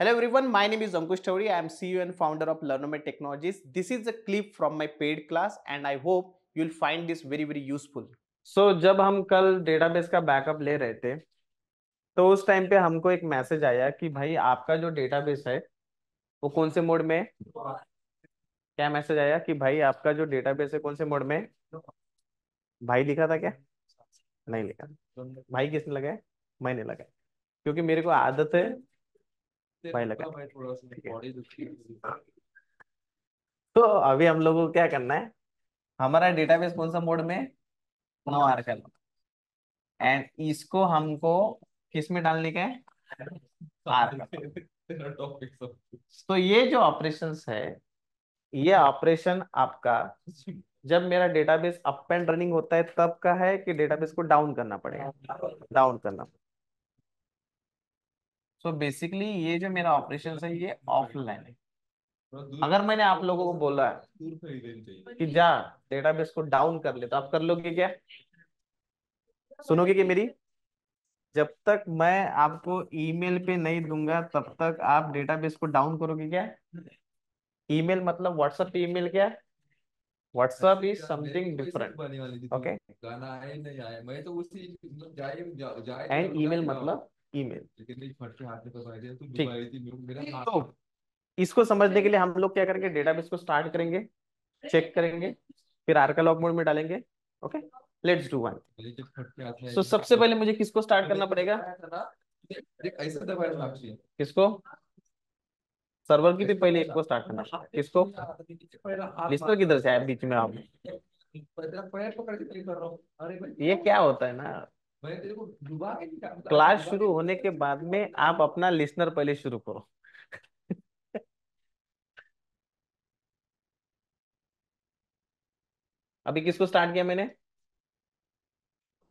Hello everyone my name is Ankush Thavali I am CEO and founder of Learnomate technologies this is a clip from my paid class and I hope you will find this very very useful so जब हम कल database का backup ले रहे थे तो उस time पे हमको एक मैसेज आया कि भाई आपका जो डेटाबेस है, वो कौन से मोड में? क्या मैसेज आया कि भाई आपका जो डेटा बेस है, कौन से मोड में? भाई लिखा था क्या? नहीं लिखा। भाई किसने लगाया? मैंने लगाया। क्योंकि मेरे को आदत है भाई लगा तो अभी हम लोगों को क्या करना है? हमारा डेटाबेस कौन सा मोड में? नो आर्कल एंड इसको हमको किसमें डालने का है? तो ये जो ऑपरेशंस है ये ऑपरेशन आपका जब मेरा डेटाबेस अप एंड रनिंग होता है तब का है कि डेटाबेस को डाउन करना पड़ेगा। डाउन करना सो so बेसिकली ये जो मेरा ऑपरेशन है ये ऑफलाइन है। अगर मैंने आप लोगों को बोला है कि जा डेटाबेस को डाउन कर ले तो आप कर लोगे क्या? सुनोगे कि मेरी? जब तक मैं आपको ईमेल पे नहीं दूँगा तब तक आप डेटाबेस को डाउन करोगे क्या? ईमेल मतलब व्हाट्सएप पे ईमेल क्या WhatsApp is something different okay and email मतलब ईमेल। तो इसको समझने के लिए हम लोग क्या करेंगे डेटाबेस को स्टार्ट करेंगे चेक करेंगे फिर आर्का लॉग मोड में डालेंगे okay let's do one so सबसे पहले मुझे किसको स्टार्ट करना पड़ेगा? किसको? सर्वर की भी पहले इसको स्टार्ट करना किसको? लिस्टर किधर से आया? बीच में आप। ये क्या होता है ना? क्लास शुरू होने के बाद में आप अपना लिसनर पहले शुरू करो। अभी किसको स्टार्ट किया मैंने?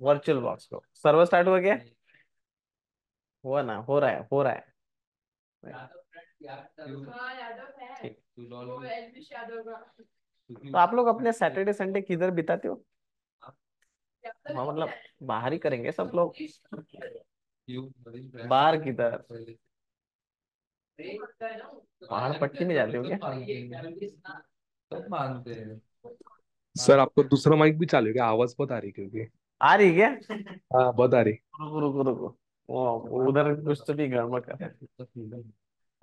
वर्चुअल बॉक्स को। सर्वर स्टार्ट हो गया हुआ ना हो रहा है हो रहा है। तो आप लोग अपने सैटरडे संडे किधर बिताते हो? हाँ मतलब बाहर ही करेंगे सब लोग। बाहर किधर? पहाड़ पट्टी में जाते हो क्या? मानते हैं। सर आपको दूसरा माइक भी चालू है क्या? आवाज़ बहुत आ रही क्योंकि। आ रही क्या? हाँ बहुत आ रही। रुको रुको रुको। वो उधर कुछ तो भी गड़बड़ कर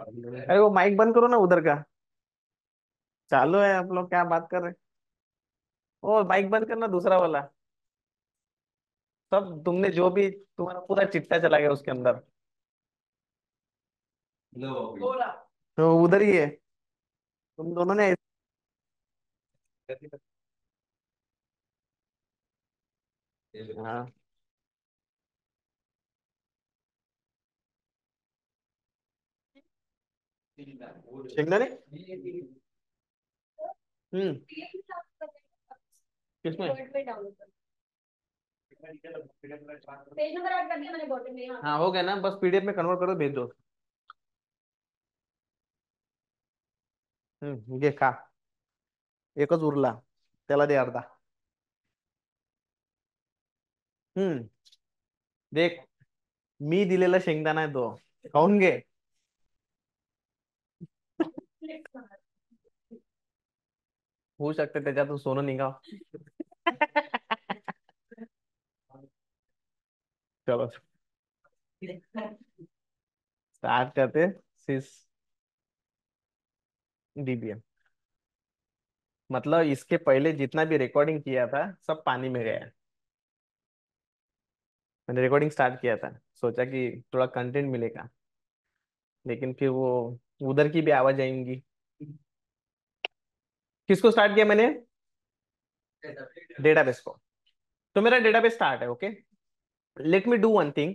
अरे वो माइक बंद करो ना उधर का। चालू है आप लोग क्या बात कर रहे ओ माइक बंद करना दूसरा वाला। सब तुमने जो भी तुम्हारा पूरा चिट्टा चला गया उसके अंदर। तो उधर ही है। तुम दोनों ने हाँ। हम्म। किसमें? हाँ हो गया ना बस पीडीएफ में कन्वर्ट करो भेज दो। हम्म घे खा। एकच उरला त्याला दे अर्धा। हम्म देख मी दिलेला शेंगदाणा आहे तो खाऊन घे. होऊ शकते त्याच्यातून सोनं निघाव. चलो। स्टार्ट करते सिस डीबीएम मतलब इसके पहले जितना भी रिकॉर्डिंग किया था, सब पानी में गया। मैंने रिकॉर्डिंग स्टार्ट किया था। सोचा कि थोड़ा कंटेंट मिलेगा। लेकिन फिर वो, उधर की भी आवाज़ आएँगी। किसको स्टार्ट किया मैंने? डेटाबेस को। तो मेरा डेटाबेस स्टार्ट है okay let me do one thing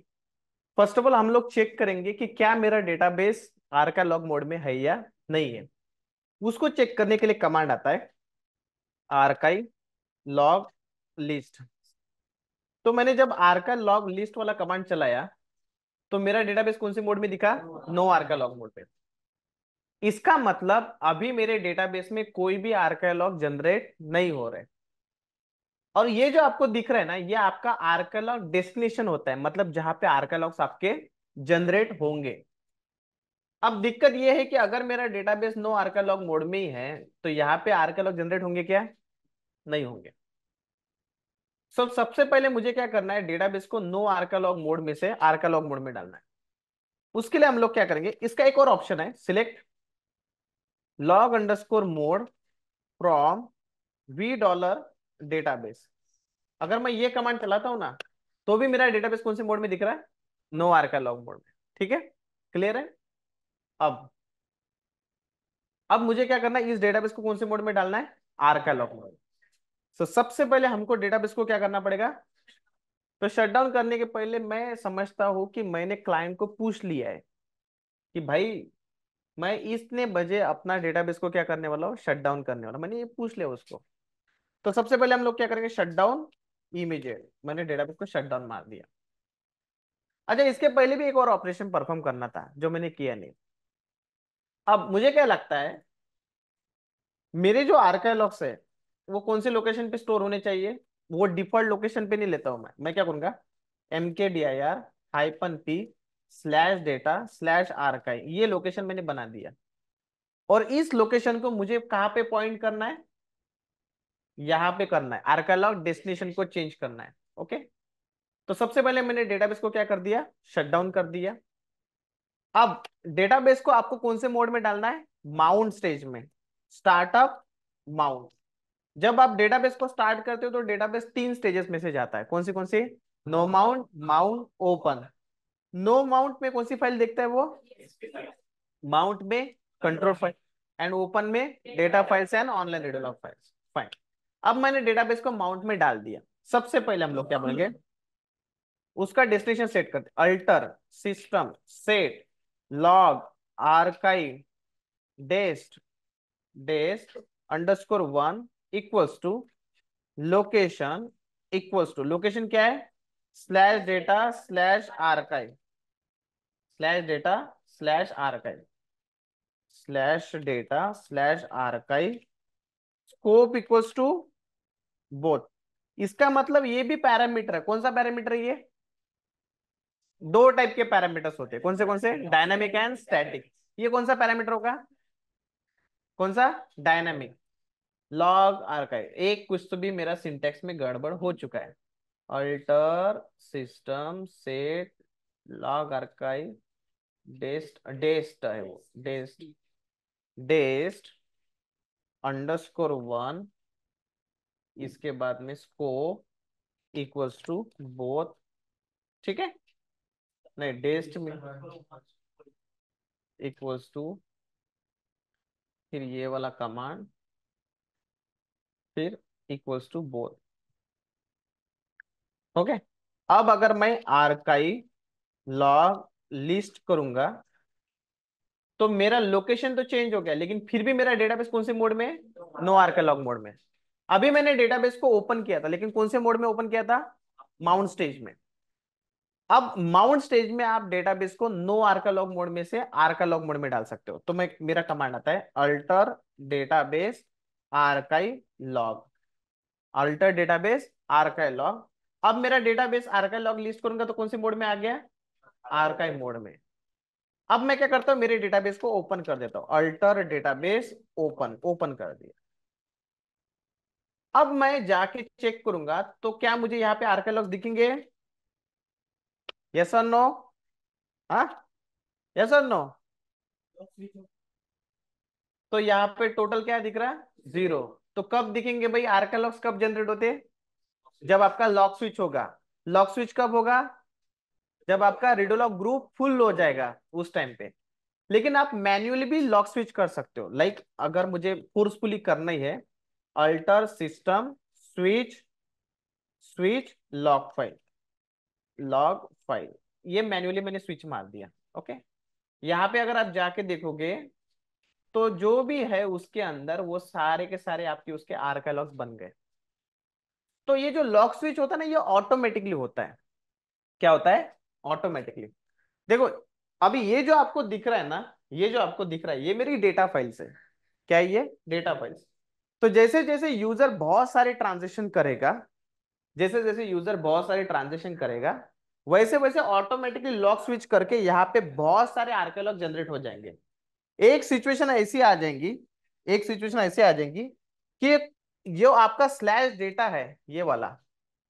first of all हम लोग चेक करेंगे कि क्या मेरा डेटाबेस आर्का लॉग मोड में है या नहीं है। उसको चेक करने के लिए कमांड आता है आर्काइव लॉग लिस्ट तो मैंने जब आर्का लॉग लिस्ट वाला कमांड चलाया तो मेरा डेटाबेस कौन से मोड में दिखा? नो आर्का लॉग मोड पे। इसका मतलब अभी मेरे डेटाबेस में कोई भी आर्का लॉग जनरेट नहीं हो रहे और ये जो आपको दिख रहा है ना ये आपका आर्कलॉग डेस्टिनेशन होता है मतलब जहाँ पे आर्कालॉग्स आपके जनरेट होंगे। अब दिक्कत ये है कि अगर मेरा डेटाबेस नो आर्कलॉग मोड में ही है तो यहाँ पे आर्कलॉग जनरेट होंगे क्या? नहीं होंगे। सो so, सबसे पहले मुझे क्या करना है डेटाबेस को नो आर्कालॉग मोड में से आर्कलॉग मोड में डालना है। उसके लिए हम लोग क्या करेंगे इसका एक और ऑप्शन है select log underscore mode from V dollar database अगर मैं ये कमांड चलाता हूँ ना तो भी मेरा डेटाबेस कौन से मोड में दिख रहा है? नो आर्कालॉग मोड में। ठीक है? क्लियर है? अब। अब मुझे क्या करना है? इस डेटाबेस को कौन से मोड में डालना है? आर्कालॉग मोड तो सबसे पहले हमको डेटाबेस को क्या करना पड़ेगा? तो शटडाउन करने के पहले मैं समझता हूँ कि मैंने क्लाइंट को पूछ लिया है कि भाई, मैं इतने बजे अपना डेटाबेस को क्या करने वाला हूँ? शटडाउन करने वाला मैंने ये पूछ लिया उसको। तो सबसे पहले हम लोग क्या करेंगे? शट डाउन इमीजिएट मैंने डेटाबेस को शट डाउन मार दिया। अच्छा इसके पहले भी एक और ऑपरेशन परफॉर्म करना था, जो मैंने किया नहीं। अब मुझे क्या लगता है, मेरे जो आर्कालॉग्स है, वो कौन से लोकेशन पे स्टोर होने चाहिए? वो डिफ़ॉल्ट लोकेशन पे नहीं लेता हूँ मैं। मैं क्या करूँगा? M K D I R hyphen P slash data slash archive ये लोकेशन मैंने बना दिया। और इस लोकेशन को मुझे कहाँ पे पॉइंट करना है? यहाँ पे करना है। आर्कालॉग डेस्टिनेशन को चेंज करना है ओके तो सबसे पहले मैंने डेटाबेस को क्या कर दिया? शटडाउन कर दिया। अब डेटाबेस को आपको कौन से मोड में डालना है? माउंट स्टेज में। स्टार्टअप माउंट जब आप डेटाबेस को स्टार्ट करते हो तो डेटाबेस तीन स्टेजेस में से जाता है। कौन सी कौन सी? No mount mount open no mount में कौन सी फ़ाइल देखता है वो? माउंट में कंट्रोल फ़ाइल एंड ओपन में data files and online redo files fine अब मैंने डेटाबेस को माउंट में डाल दिया। सबसे पहले हम लोग क्या बोलेंगे उसका डेस्टिनेशन सेट करते alter system set log archive dest dest underscore one equals to location equals to location क्या है? Slash data slash archive slash data slash archive slash data slash archive scope equals to both इसका मतलब ये भी parameter है। कौन सा parameter है ये? दो टाइप के पैरामीटर्स होते हैं। कौन से कौन से? डायनामिक एंड स्टैटिक ये कौन सा पैरामीटर होगा? कौन सा? डायनामिक लॉग आर्काइव एक, कुछ तो भी मेरा सिंटेक्स में गड़बड़ हो चुका है। Alter system set log archive dest dest है वो। डेस्ट डेस्ट अंडरस्कोर वन इसके बाद में स्कोप इक्वल्स टू बोथ ठीक है? नहीं डेस्ट में इक्वल्स टू फिर ये वाला कमांड फिर इक्वल्स टू बोथ ओके अब अगर मैं आर्काइव लॉग लिस्ट करूँगा तो मेरा लोकेशन तो चेंज हो गया, लेकिन फिर भी मेरा डेटाबेस कौन से मोड में नो आर्का लॉग मोड में। अभी मैंने डेटाबेस को ओपन किया था, लेकिन कौन से मोड में ओपन किया था? माउंट स्टेज में। अब माउंट स्टेज में आप डेटाबेस को नो आर्कालॉग मोड में से आर्कालॉग मोड में डाल सकते हो। तो मैं, मेरा कमांड आता है alter database archive log alter database archive log अब मेरा डेटाबेस आर्काइव लॉग लिस्ट करूँगा तो कौन से मोड में आ गया? आर्काइव मोड में। अब मैं क्या करता हूँ? मेरे डेटाबेस को ओपन कर देता हूँ। अल्टर डेटाबेस ओपन ओपन कर दिया। अब मैं जाके चेक करूँगा तो क्या मुझे यहाँ पे आर्काइव लॉग दिखेंगे? यस और नो हाँ? यस और नो तो यहाँ पे टोटल क्या दिख रहा? है ज़ीरो तो कब दिखेंगे भाई आर्कालॉग्स कब जनरेट होते? जब आपका लॉक स्विच होगा। लॉक स्विच कब होगा? जब आपका रिडोलॉग ग्रुप फुल हो जाएगा उस टाइम पे। लेकिन आप मैन्युअली भी लॉक स्विच कर सकते हो। लाइक like, अगर मुझे फोर्सफुली करना ही है alter system, switch switch, log file. Log file. ये मैन्युअली मैंने स्विच मार दिया, ओके? यहाँ पे अगर आप जाके देखोगे तो जो भी है उसके अंदर वो सारे के सारे आपके उसके आर आर्कालॉग्स बन गए। तो ये जो लॉक स्विच होता है ना, ये ऑटोमेटिकली होता है। क्या होता है? ऑटोमेटिकली देखो, अभी ये जो आपको दिख रहा है ना, ये जो आपको दिख रहा है, ये मेरी डेटा फाइल्स है। क्या ये? डेटा फाइल्स तो जैसे जैसे यूज़र बहुत सारे ट्रांजेक्शन करेगा, जैसे जैसे यूज़र बहुत सारे ट्रांजेक्शन करेगा, वैसे वैसे ऑटोमेटिकली लॉक स्विच करके यहाँ पे बहुत सारे आर्के जनरेट हो जाएँगे। एक सिचुएशन ऐसी आ जाएँगी, एक सिचुएशन ऐसी आ जाएँगी कि जो आपका स्लैश डेटा है, ये वाला,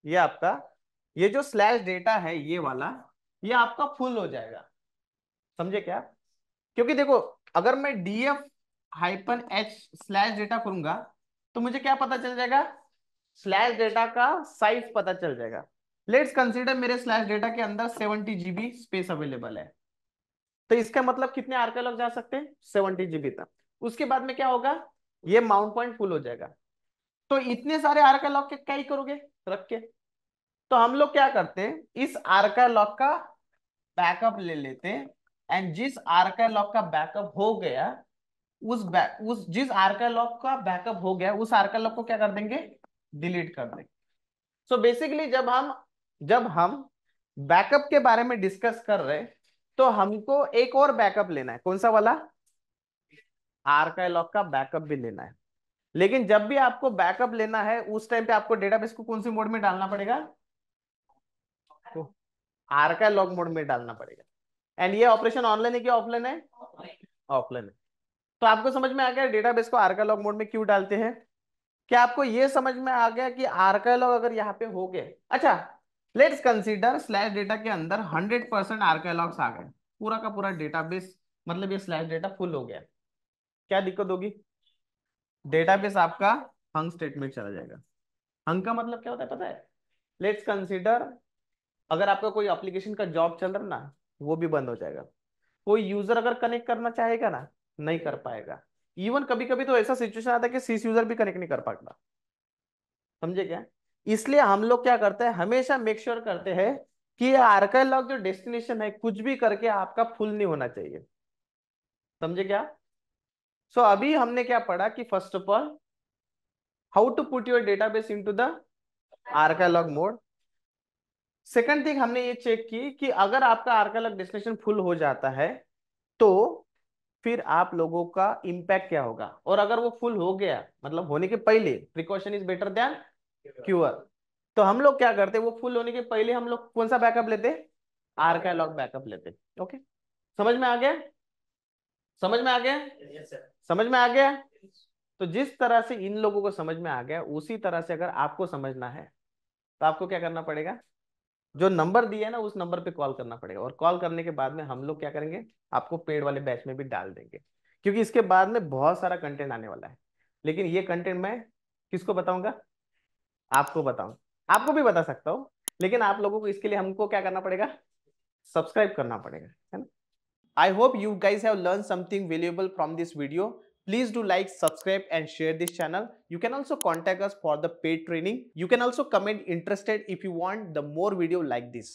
ये आपका, ये जो स्लैश डेटा है, ये वाला, ये आपका फुल हो जाएगा। समझे क्या? क्योंकि देखो, अगर मैं DF hyphen H slash data करूँगा तो मुझे क्या पता चल जाएगा? स्लैश डेटा का साइज़ पता चल जाएगा। लेट्स कंसीडर मेरे स्लैश डेटा के अंदर सेवेंटी जीबी स्पेस अवेलेबल है। तो इसका मतलब कितने आरके लग जा सकते हैं? सेवेंटी जीबी तक। उसके बाद में क्या होगा? ये माउंट पॉइंट फुल हो जाएगा। तो इतने सारे आरका लॉक के क्या ही करोगे? रख के। तो हम लोग क्या करते हैं? इस आरका लॉक का बैकअप ले लेते हैं। एंड जिस आरका लॉक का बैकअप हो गया उस उस जिस आरका लॉक का बैकअप हो गया, उस आरका लॉक को क्या कर देंगे? डिलीट कर देंगे। सो so बेसिकली जब हम जब हम बैकअप के बारे में डिस्कस कर रहे तो हमको एक और बैकअप लेना है। कौन सा वाला? आरका लॉक का बैकअप भी लेना है। लेकिन जब भी आपको बैकअप लेना है, उस टाइम पे आपको डेटाबेस को कौन सी मोड में डालना पड़ेगा? तो आरका मोड में डालना पड़ेगा। एंड ये ऑपरेशन ऑनलाइन है कि ऑफलाइन है? ऑफलाइन है। तो आपको समझ में आ गया डेटाबेस को आरका लॉग मोड में क्यों डालते हैं? क्या आपको ये समझ में आ गया कि आरका लॉग अगर यहाँ पे हो गए? अच्छा लेट्स कंसीडर स्लैश डेटा के अंदर हंड्रेड परसेंट आरका लॉग्स आ गए। पूरा का पूरा डेटाबेस मतलब ये स्लैश डेटा फुल हो गया। क्या दिक्कत होगी? डेटाबेस आपका हंग स्टेटमेंट चला जाएगा। हंग का मतलब क्या होता है पता है? लेट्स कंसीडर अगर आपका कोई एप्लीकेशन का जॉब चल रहा ना, वो भी बंद हो जाएगा। कोई यूज़र अगर कनेक्ट करना चाहेगा ना नहीं कर पाएगा। इवन कभी कभी तो ऐसा सिचुएशन आता है कि सीस यूज़र भी कनेक्ट नहीं कर पाता। समझे क्या? इसलिए हम लोग क्या करते हैं हमेशा मेक श्योर sure करते हैं कि ये आर्काइव लॉग जो डेस्टिनेशन है कुछ भी करके आपका फुल नहीं होना चाहिए। समझे क्या? सो so, अभी हमने क्या पढ़ा कि first of all how to put your database into the archive log mode second thing हमने ये चेक की कि अगर आपका आर्कालॉग डेस्टिनेशन फुल हो जाता है तो फिर आप लोगों का इम्पैक्ट क्या होगा? और अगर वो फुल हो गया मतलब होने के पहले precaution is better than cure तो हम लोग क्या करते वो फुल होने के पहले हम लोग कौन सा बैकअप लेते आर्कालॉग बैकअप लेते ओके समझ में आ गया? समझ में आ गया? Yes, समझ में आ गया? तो जिस तरह से इन लोगों को समझ में आ गया उसी तरह से अगर आपको समझना है तो आपको क्या करना पड़ेगा? जो नंबर दिया है ना, उस नंबर पे कॉल करना पड़ेगा। और कॉल करने के बाद में हम लोग क्या करेंगे? आपको पेड वाले बैच में भी डाल देंगे। क्योंकि इसके बाद में बहुत सारा कंटेंट आने वाला है। लेकिन ये कंटेंट मैं किसको बताऊँगा? आपको बताऊँ। आपको भी बता सकता हूँ, लेकिन आप लोगों को इसके लिए हमको क्या करना पड़ेगा? सब्सक्राइब करना पड़ेगा, है ना? I hope you guys have learned something valuable from this video. Please do like, subscribe and share this channel. You can also contact us for the paid training. You can also comment interested if you want the more video like this.